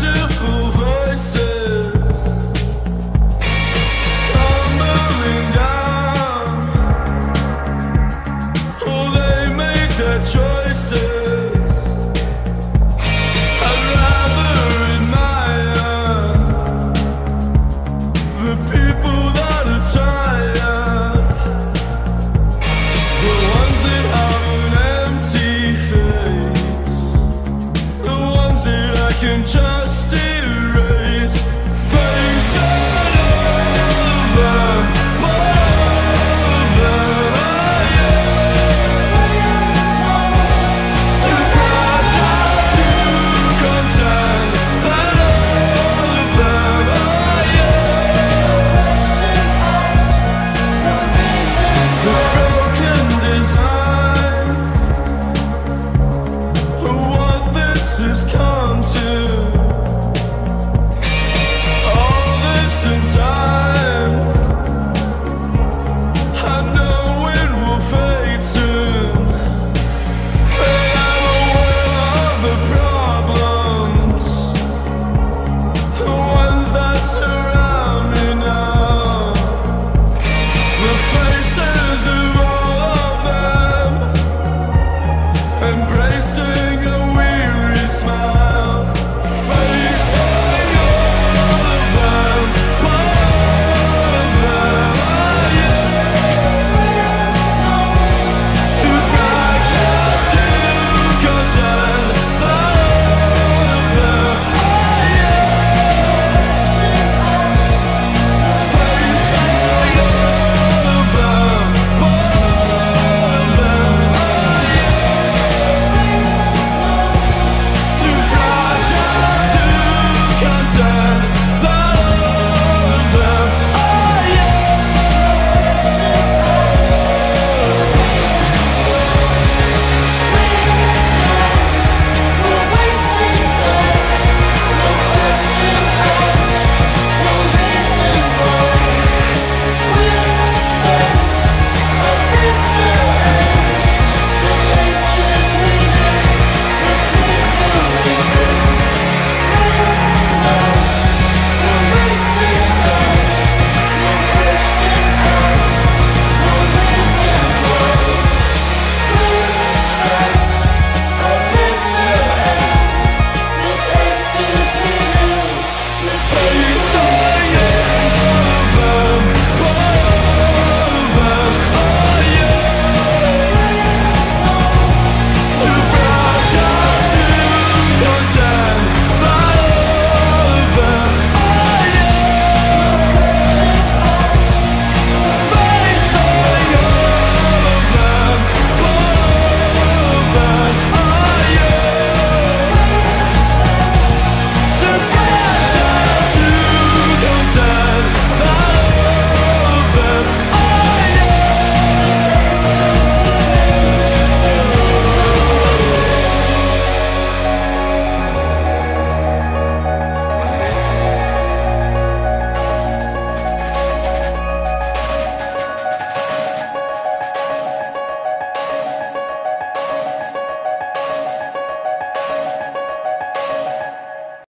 se fool.